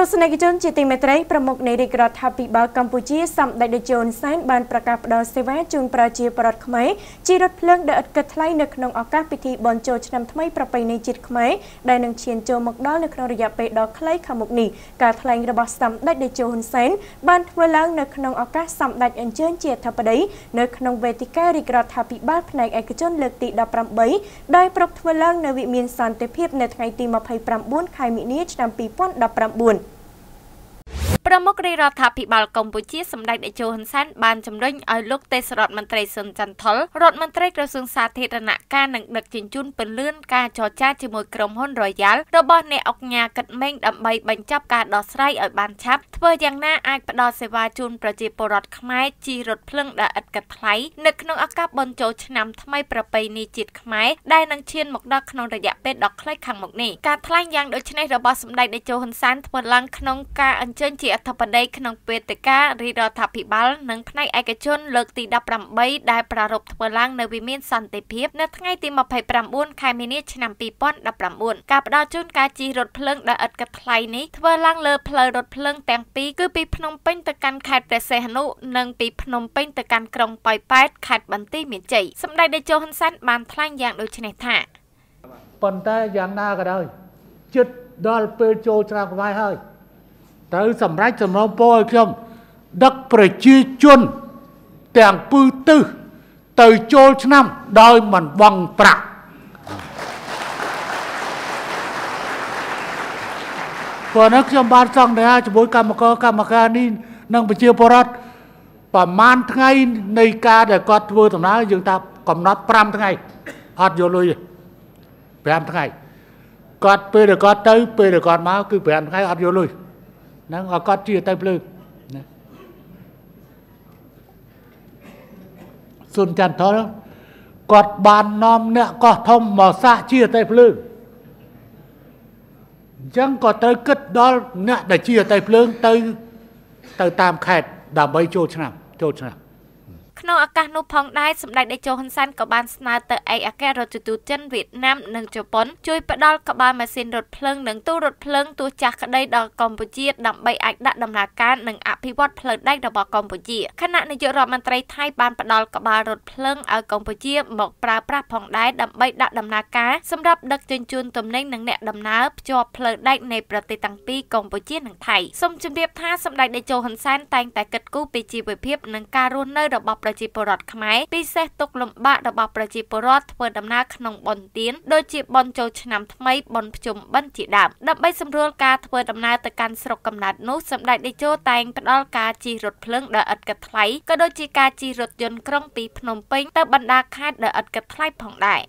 ទស្សនិកជនជាទីមេត្រីប្រមុខនៃរាជរដ្ឋាភិបាលកម្ពុជាសម្ដេចតេជោហ៊ុនសែនបានប្រកាសផ្តល់សេវាជូនប្រជាពលរដ្ឋខ្មែរជារថភ្លើងដែលឥតគិតថ្លៃនៅក្នុងឱកាសពិធីបុណ្យចូលឆ្នាំថ្មីប្រពៃណីជាតិខ្មែរដែលនឹងឈានចូលមកដល់នៅក្នុងរយៈពេលដ៏ខ្លីខាងមុខនេះការថ្លែងរបស់សម្ដេចតេជោហ៊ុនសែនបានធ្វើឡើងនៅក្នុងឱកាសសម្ដេចអញ្ជើញជាអធិបតីនៅក្នុងវេទិការាជរដ្ឋាភិបាលផ្នែកឯកជនលើកទី18ដែលប្រពធ្វើឡើងនៅវិមានសន្តិភាពនៅថ្ងៃទី29ខែមិនិនាឆ្នាំ2019 ប្រមុខរាជរដ្ឋាភិបាលកម្ពុជាសម្ដេចតេជោហ៊ុនសែនបានជំរុញឲ្យលោកទេសរដ្ឋមន្ត្រីសុនចន្ទថុលរដ្ឋមន្ត្រីក្រសួងសាធារណការនិងដឹកជញ្ជូនពន្លឿនការចរចាជាមួយក្រុមហ៊ុន Royal របស់អ្នកអង្គញាកិតមេងដើម្បីបញ្ចប់ការដោះស្រាយឲ្យបានឆាប់ធ្វើយ៉ាងណាអាចផ្ដល់សេវាជូនប្រជាពលរដ្ឋខ្មែរជិះរថភ្លើងដែលឥតគិតថ្លៃនៅក្នុងឱកាសបុណ្យចូលឆ្នាំថ្មីប្រពៃណីជាតិខ្មែរដែលនឹងឈានមកដល់ក្នុងរយៈពេលដ៏ខ្លីខាងមុខនេះការថ្លែងយ៉ាងដូចនេះរបស់សម្ដេចតេជោហ៊ុនសែនធ្វើឡើងក្នុងការអញ្ជើញជាអធិបតីក្នុងវេទិការាជរដ្ឋាភិបាលនិងផ្នែកឯកជនលើកទី18ដែលប្រារព្ធធ្វើឡើងនៅវិមានសន្តិភាពនៅថ្ងៃទី29ខែមីនាឆ្នាំ2019ការផ្ដល់ជូនការជិះរថភ្លើងដែលឥតគិតថ្លៃនេះធ្វើឡើងលើផ្លូវរថភ្លើងទាំងពីរគឺពីភ្នំពេញទៅកាន់ខេត្តព្រះសីហនុនិងពីភ្នំពេញទៅកាន់ក្រុងប៉ោយប៉ែតខេត្តបន្ទាយមានជ័យសម្ដេចតេជោហ៊ុនសែនបានថ្លែងយ៉ាងដូចនេះថាប៉ុន្តែយ៉ាងណាក៏ដោយចិត្តដល់ពេលចូលឆ្នាំខ្មែរហើយ ត្រូវសម្រេចសំណពរឲ្យខ្ញុំដឹកប្រជាជនទាំងពឺទិសទៅចូលឆ្នាំដោយមិនបង់ប្រាក់ព្រោះនេះខ្ញុំបានសង្កេតជាមួយកម្មករកម្មការនេះនិងប្រជាពលរដ្ឋប្រហែលថ្ងៃនៃការដែលគាត់ធ្វើដំណើរយើងថាកំណត់5ថ្ងៃអត់យកលុយទេ5ថ្ងៃគាត់ពេលដែលគាត់ទៅពេលដែលគាត់មកគឺ5ថ្ងៃអត់យកលុយ ហ្នឹងឲ្យគាត់ជាទៅភ្លើងណាសុនចន្ទថលគាត់បាននាំអ្នកកោះធំមកសាក់ជាទៅភ្លើងអញ្ចឹងក៏ត្រូវគិតដល់អ្នកដែលជាទៅភ្លើងទៅទៅតាមខេត្តដើម្បីចូលឆ្នាំចូលឆ្នាំ ក្នុងឱកាសនោះផងដែរសម្ដេចតេជោហ៊ុនសែនក៏បានស្នើទៅឯកអគ្គរដ្ឋទូតចិនវៀតណាមនិងជប៉ុនជួយផ្ដល់ក្បាលម៉ាស៊ីនរថភ្លើងនិងទូរថភ្លើងទោះចាស់ក្តីដល់កម្ពុជាដើម្បីអាចដាក់ដំណើរការនិងអភិវឌ្ឍផ្លូវដែករបស់កម្ពុជាខណៈនាយករដ្ឋមន្ត្រីថៃបានផ្ដល់ក្បាលរថភ្លើងឲ្យកម្ពុជាមកប្រើប្រាស់ផងដែរដើម្បីដាក់ដំណើរការសម្រាប់ដឹកជញ្ជូនទំនិញនិងអ្នកដំណើរភ្ជាប់ផ្លូវដែកនៃប្រទេសទាំងពីរកម្ពុជានិងថៃសូមជម្រាបថាសម្ដេចតេជោហ៊ុនសែនតែងតែគិតគូរពីជីវភាពនិងការរស់នៅរបស់ប្រជាពលរដ្ឋខ្មែរពិសេសទុកលំបាករបស់ប្រជាពលរដ្ឋធ្វើដំណើរក្នុងបុណ្យទានដូចជាបុណ្យចូលឆ្នាំថ្មីបុណ្យភ្ជុំបិណ្ឌជាដើមដើម្បីសម្រួលការធ្វើដំណើរទៅកាន់ស្រុកកំណើតនោះសម្ដេចតេជោតែងផ្ដល់ការជិះរថភ្លើងដ៏ឥតគិតថ្លៃក៏ដូចជាការជិះរថយន្តក្រុងពីភ្នំពេញទៅបណ្ដាខេត្តដ៏ឥតគិតថ្លៃផងដែរ